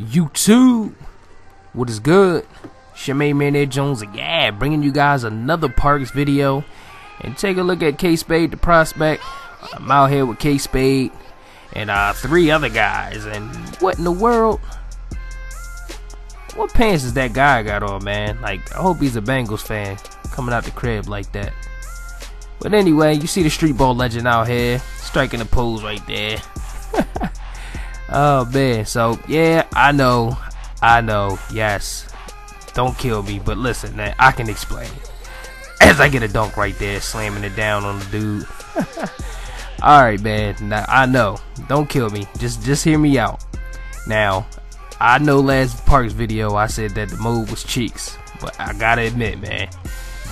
YouTube, what is good? Man Ed Jones, yeah, bringing you guys another Parks video. And take a look at K Spade, the prospect. I'm out here with K Spade and uh, three other guys. And what in the world? What pants does that guy got on, man? Like, I hope he's a Bengals fan coming out the crib like that. But anyway, you see the street ball legend out here striking the pose right there. Oh man, so yeah, I know, I know, yes. Don't kill me, but listen, man, I can explain. As I get a dunk right there, slamming it down on the dude. Alright, man, now I know. Don't kill me. Just just hear me out. Now, I know last Parks video I said that the mode was cheeks, but I gotta admit, man,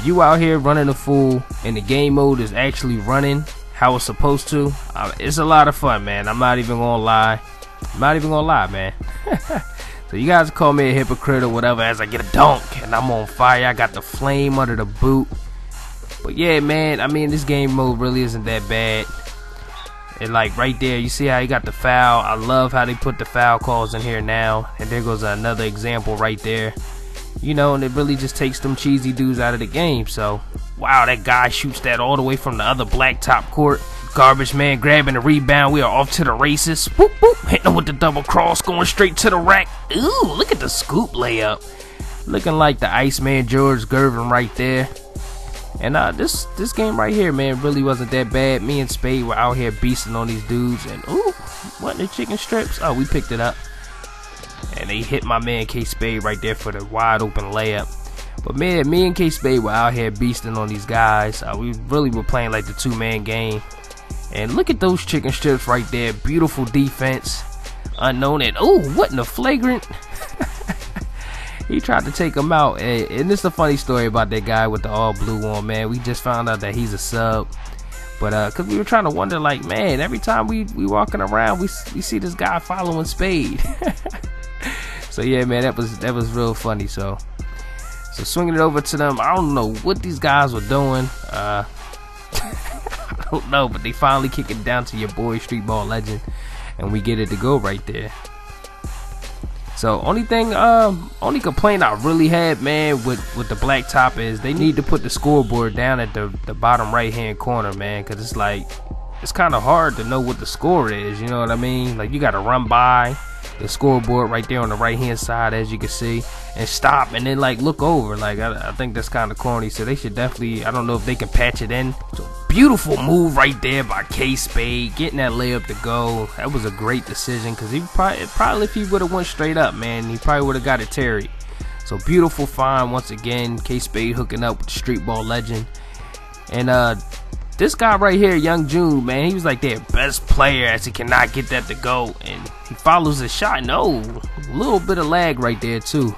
you out here running a fool and the game mode is actually running how it's supposed to, uh, it's a lot of fun, man. I'm not even gonna lie. I'm not even gonna lie, man. so you guys call me a hypocrite or whatever as I get a dunk and I'm on fire. I got the flame under the boot. But yeah, man, I mean this game mode really isn't that bad. And like right there, you see how he got the foul. I love how they put the foul calls in here now. And there goes another example right there. You know, and it really just takes them cheesy dudes out of the game. So, wow, that guy shoots that all the way from the other blacktop court. Garbage man grabbing the rebound. We are off to the races. Whoop, whoop. Hitting with the double cross. Going straight to the rack. Ooh, look at the scoop layup. Looking like the Iceman George Gervin right there. And uh, this this game right here, man, really wasn't that bad. Me and Spade were out here beasting on these dudes. And ooh, what the chicken strips? Oh, we picked it up. And they hit my man K Spade right there for the wide open layup. But man, me and K Spade were out here beasting on these guys. Uh, we really were playing like the two man game. And look at those chicken strips right there. Beautiful defense. Unknown and oh, what in the flagrant? he tried to take him out. And, and this is a funny story about that guy with the all blue on, man. We just found out that he's a sub. But uh, cause we were trying to wonder, like, man, every time we we walking around, we we see this guy following Spade. so yeah, man, that was that was real funny. So so swinging it over to them, I don't know what these guys were doing. Uh, don't know, but they finally kick it down to your boy Street Ball Legend, and we get it to go right there. So only thing, um, only complaint I really had, man, with with the black top is they need to put the scoreboard down at the the bottom right hand corner, man, because it's like it's kind of hard to know what the score is. You know what I mean? Like you got to run by the scoreboard right there on the right hand side as you can see and stop and then like look over like I, I think that's kind of corny so they should definitely I don't know if they can patch it in so beautiful move right there by K Spade getting that layup to go that was a great decision because he probably probably if he would have went straight up man he probably would have got it Terry so beautiful find once again K Spade hooking up with the street ball legend and uh this guy right here, Young June, man, he was like their best player as he cannot get that to go. And he follows the shot. No, a little bit of lag right there, too.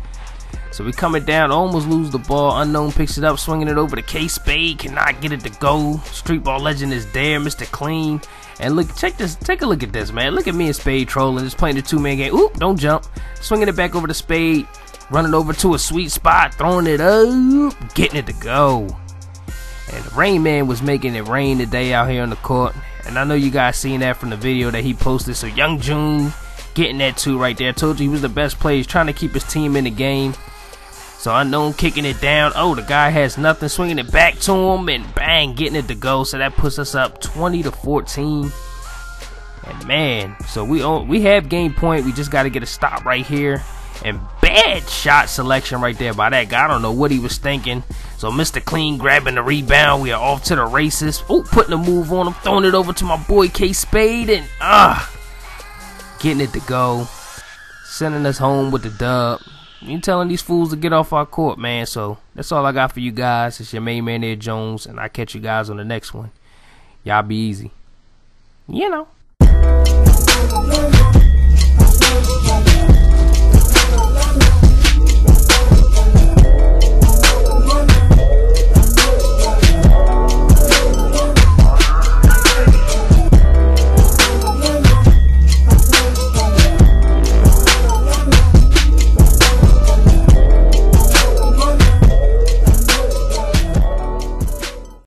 so we coming down, almost lose the ball. Unknown picks it up, swinging it over to K Spade. Cannot get it to go. Street ball legend is there, Mr. Clean. And look, check this, take a look at this, man. Look at me and Spade trolling, just playing the two man game. Oop, don't jump. Swinging it back over to Spade. Running over to a sweet spot, throwing it up, getting it to go. And Rain Man was making it rain today out here on the court. And I know you guys seen that from the video that he posted. So Young June getting that too right there. I told you he was the best player. He's trying to keep his team in the game. So unknown kicking it down. Oh, the guy has nothing, swinging it back to him, and bang, getting it to go. So that puts us up 20 to 14. And man, so we own, we have game point. We just got to get a stop right here. And bad shot selection right there by that guy. I don't know what he was thinking. So Mr. Clean grabbing the rebound. We are off to the races. Oh, putting a move on him, throwing it over to my boy K Spade, and ah, uh, getting it to go, sending us home with the dub. You telling these fools to get off our court, man. So that's all I got for you guys. It's your main man Ed Jones, and I catch you guys on the next one. Y'all be easy. You know.